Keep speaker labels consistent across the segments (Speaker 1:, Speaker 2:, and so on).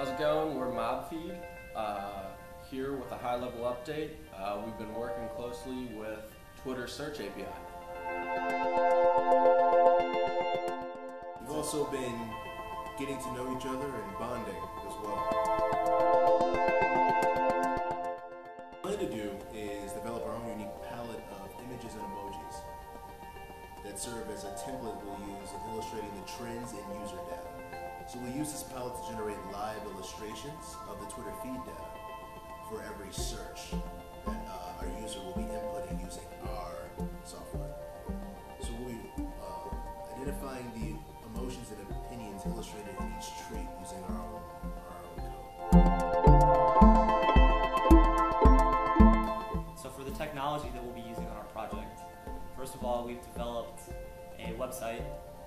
Speaker 1: How's it going? We're MobFeed, uh, here with a high-level update. Uh, we've been working closely with Twitter Search API.
Speaker 2: We've also been getting to know each other and bonding as well. What we plan to do is develop our own unique palette of images and emojis that serve as a template we'll use in illustrating the trends in user data. So we'll use this palette to generate live illustrations of the Twitter feed data for every search that uh, our user will be inputting using our software. So we'll be uh, identifying the emotions and opinions illustrated in each trait using our own, our own code.
Speaker 3: So for the technology that we'll be using on our project, first of all, we've developed a website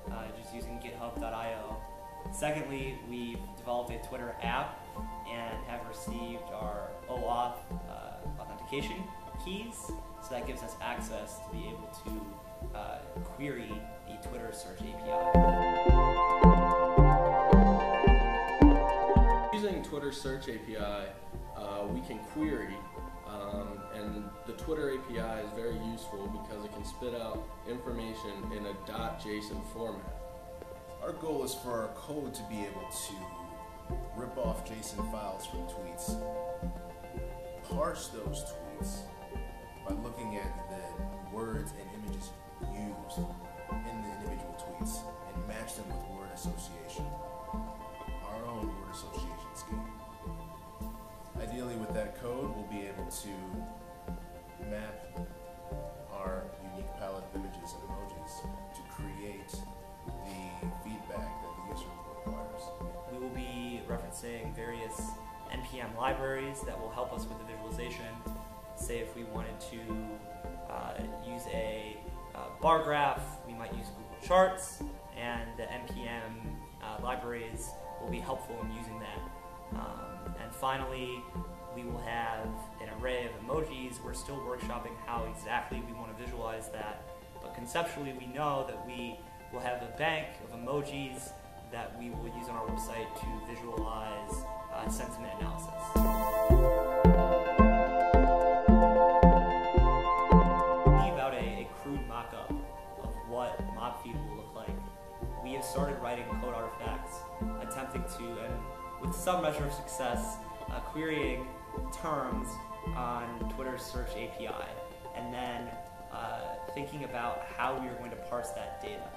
Speaker 3: uh, just using github.io Secondly, we've developed a Twitter app and have received our OAuth uh, authentication keys. So that gives us access to be able to uh, query the Twitter search API.
Speaker 1: Using Twitter search API, uh, we can query um, and the Twitter API is very useful because it can spit out information in a .json format.
Speaker 2: Our goal is for our code to be able to rip off JSON files from tweets, parse those tweets by looking at the words and images used in the individual tweets and match them with word association,
Speaker 3: referencing various NPM libraries that will help us with the visualization. Say if we wanted to uh, use a uh, bar graph, we might use Google Charts, and the NPM uh, libraries will be helpful in using that. Um, and finally, we will have an array of emojis. We're still workshopping how exactly we want to visualize that, but conceptually we know that we We'll have a bank of emojis that we will website to visualize uh, sentiment analysis. about a, a crude mock-up of what MobFeed will look like. We have started writing code artifacts, attempting to, and with some measure of success, uh, querying terms on Twitter's search API, and then uh, thinking about how we are going to parse that data.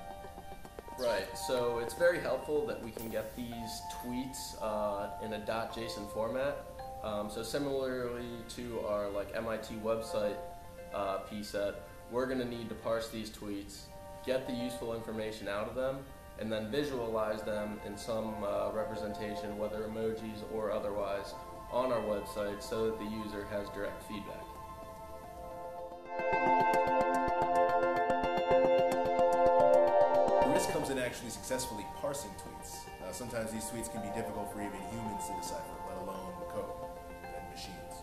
Speaker 1: Right, so it's very helpful that we can get these tweets uh, in a dot .json format. Um, so similarly to our like MIT website uh, pset, we're going to need to parse these tweets, get the useful information out of them, and then visualize them in some uh, representation, whether emojis or otherwise, on our website so that the user has direct feedback.
Speaker 2: Actually successfully parsing tweets. Uh, sometimes these tweets can be difficult for even humans to decipher, let alone the code and machines.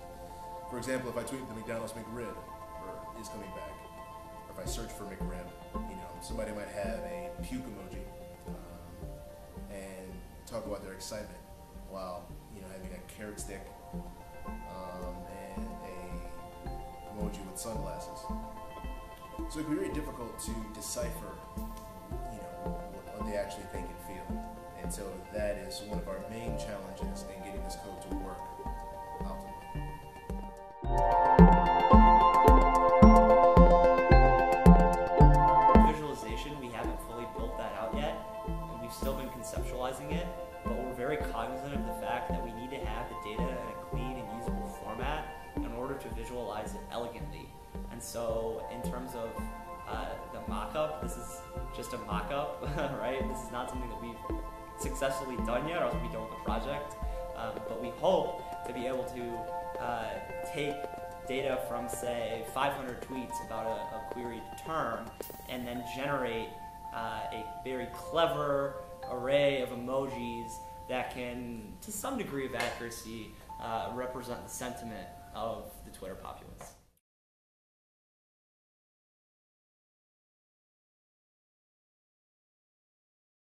Speaker 2: For example, if I tweet the McDonald's McRib, or is coming back, or if I search for McRib, you know, somebody might have a puke emoji um, and talk about their excitement while, you know, having a carrot stick um, and a emoji with sunglasses. So it can be very difficult to decipher they actually think and feel. And so that is one of our main challenges in getting this code to work optimally.
Speaker 3: Visualization, we haven't fully built that out yet, and we've still been conceptualizing it, but we're very cognizant of the fact that we need to have the data in a clean and usable format in order to visualize it elegantly. And so in terms of uh, the mock-up, this is just a mock-up, right? This is not something that we've successfully done yet, or else be done with the project. Um, but we hope to be able to uh, take data from, say, 500 tweets about a, a queried term, and then generate uh, a very clever array of emojis that can, to some degree of accuracy, uh, represent the sentiment of the Twitter populace.